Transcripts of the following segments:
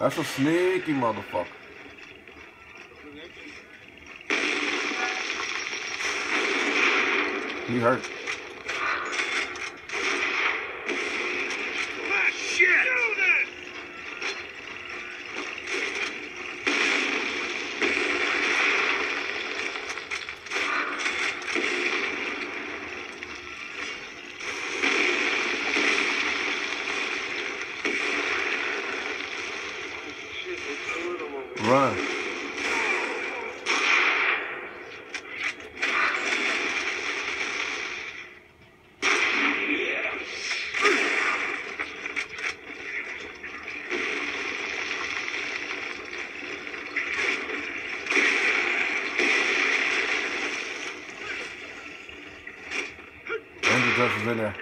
That's a sneaky motherfucker. He hurt. Ah, shit! Shit, there's two of them over there. Run. Angel Dust is in there.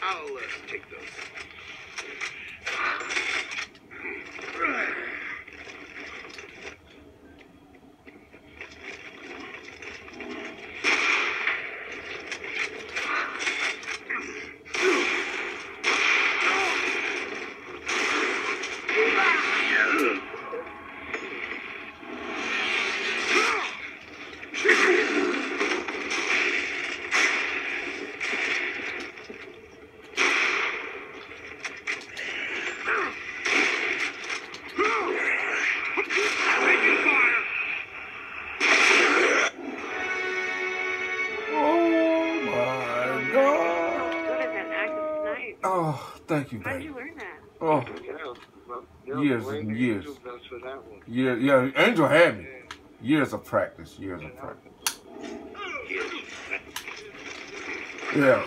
I'll uh, take those. Thank you, How did you learn that? Oh, Yeah, Years and years. for that one. yeah, yeah. Angel had me. Years of practice. Years of practice. Yeah,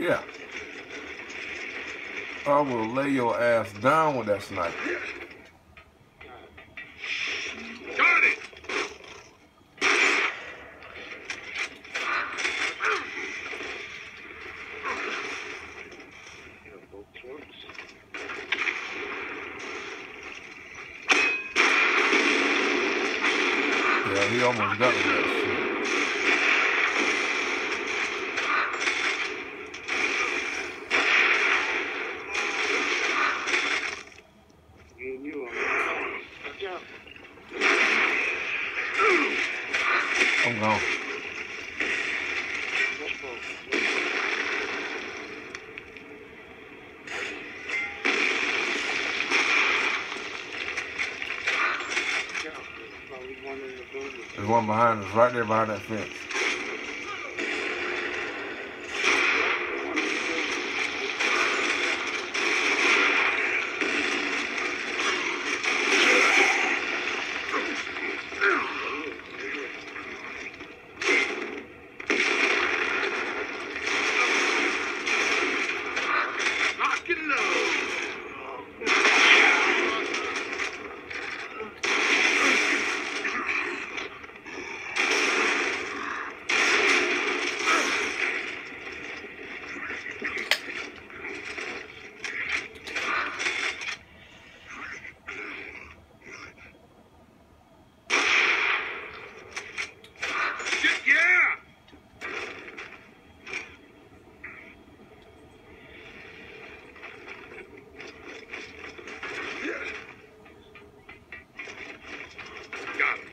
yeah. I will lay your ass down with that sniper. Got it! Yeah, both throats. Yeah, he almost got me with that shit. Me and you on Watch out. I'm gone. Let's go. Let's go. Watch out. There's probably one in the building. There's one behind us, right there behind that fence. Lock and load! Shit, yeah! Got it.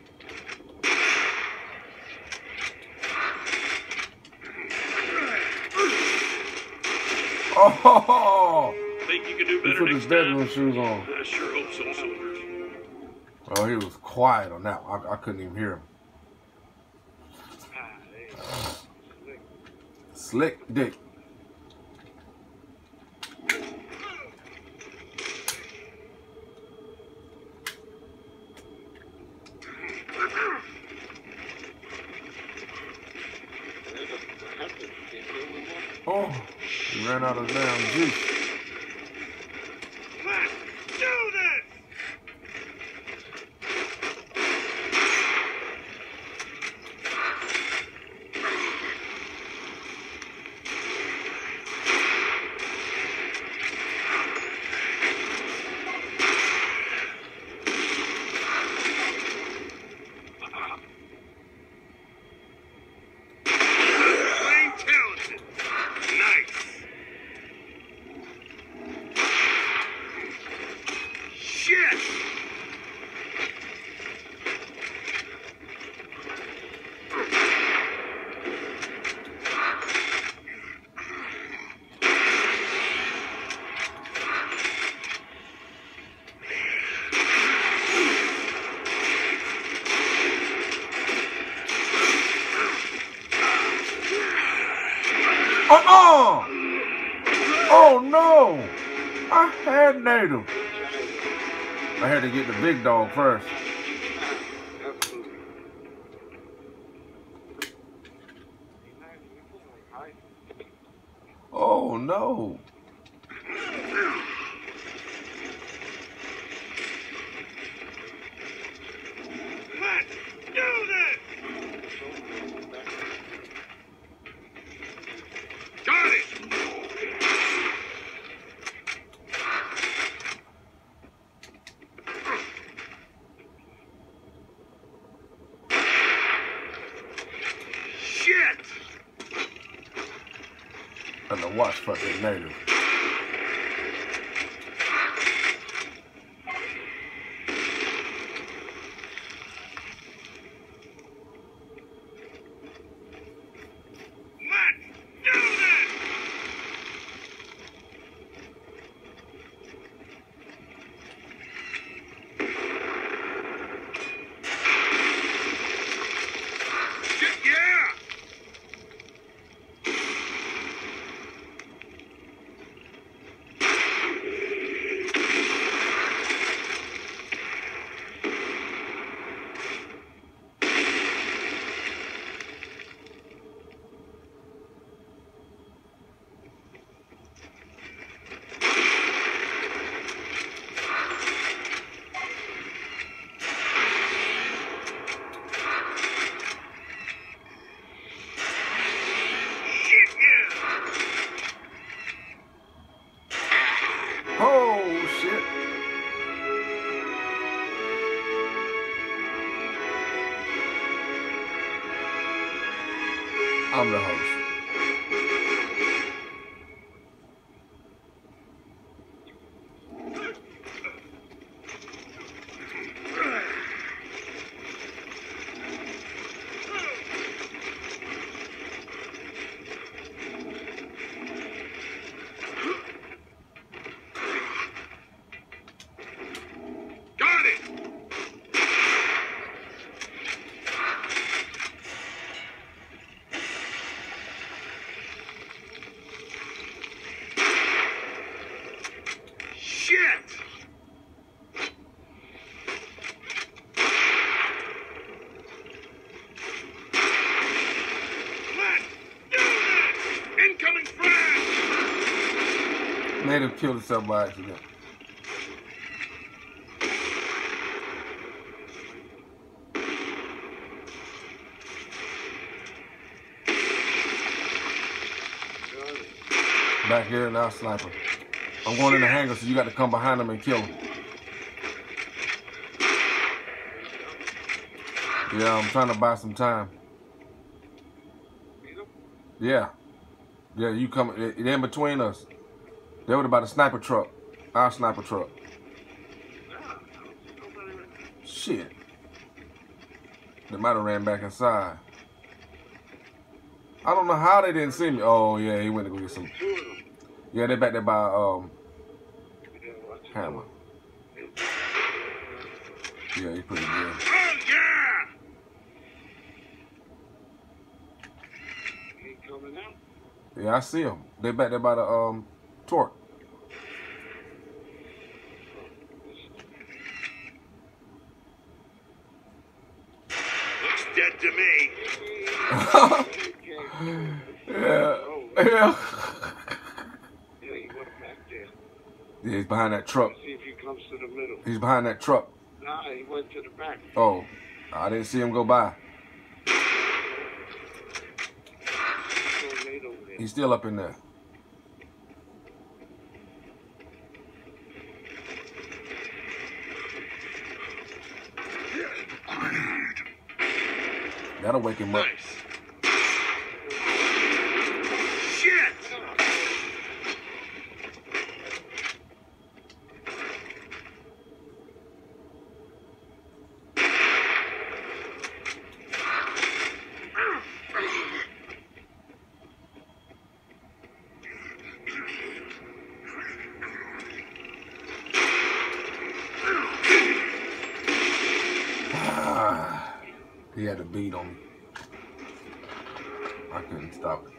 Oh, Think you can do he better put his bedroom shoes on. I sure hope so, soldiers. Oh, he was quiet on that. I, I couldn't even hear him. Slick Dick. No more? Oh, he ran out of damn juice. Uh-uh! Oh no! I had native. I had to get the big dog first. Absolutely. Oh no. Let's do this! Got it! Shit! And to watch fucking native. Killed himself by accident. Back here now, sniper. I'm going in the hangar, so you got to come behind him and kill him. Yeah, I'm trying to buy some time. Yeah. Yeah, you come. In between us. They were about the sniper truck. Our sniper truck. Shit. They might have ran back inside. I don't know how they didn't see me. Oh yeah, he went to go get some. Yeah, they back there by um. Hammer. Yeah, he pretty good. Yeah! I see them. They back there by the um torque. Looks dead to me. Yeah. Yeah. Yeah, he went back there. Yeah, he's behind that truck. See if he comes to the middle. He's behind that truck. Nah, he went to the back. Oh, I didn't see him go by. He's still up in there. That'll wake him up. Nice. Shit! Ah, he had a beat on me. I couldn't stop it.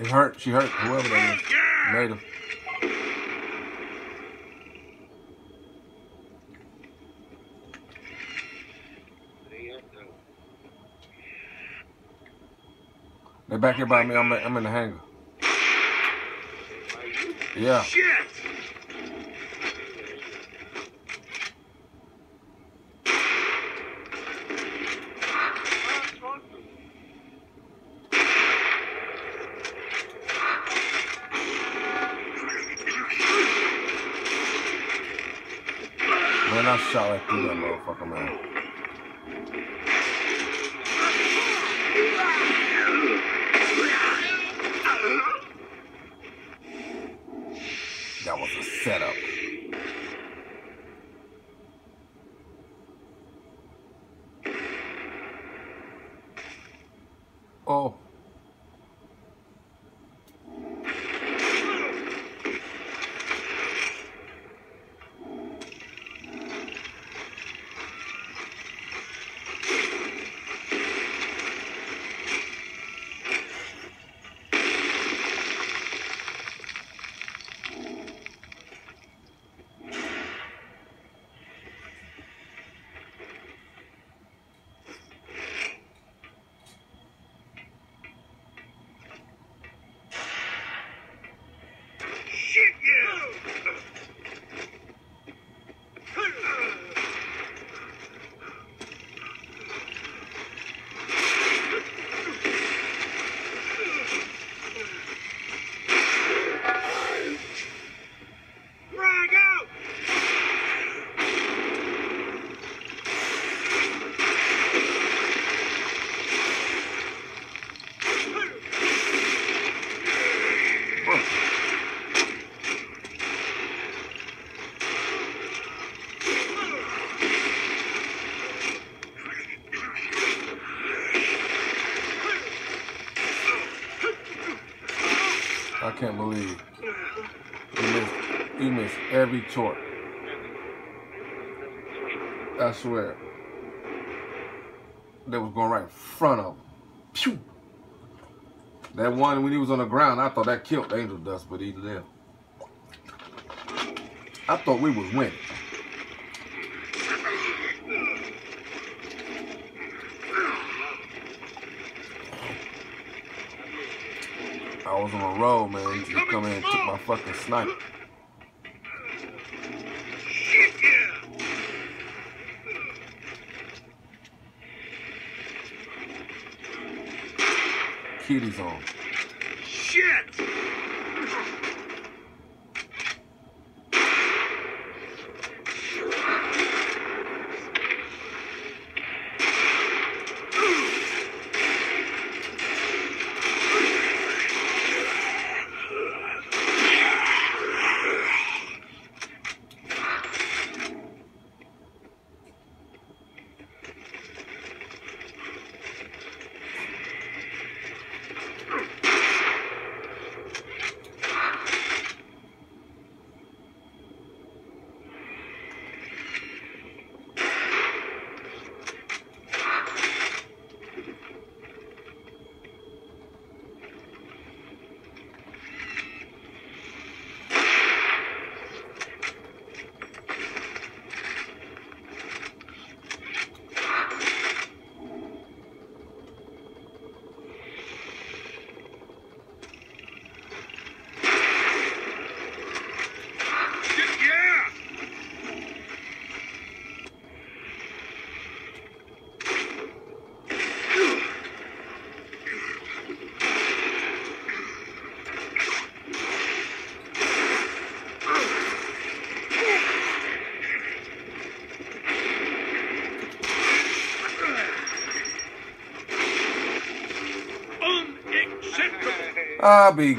It hurt. She hurt. Whoever that is. Have to. They're back here by me. I'm, I'm in the hangar. Yeah. Shit! Ah, talk to me. Man, I shot through that motherfucker, man. That was a setup. Can't believe you missed missed every chort. I swear. That was going right in front of him. Phew. That one when he was on the ground, I thought that killed Angel Dust, but he lived. I thought we was winning. I was on a roll, man. He just come in and took my fucking sniper. Kitty's on. I'll be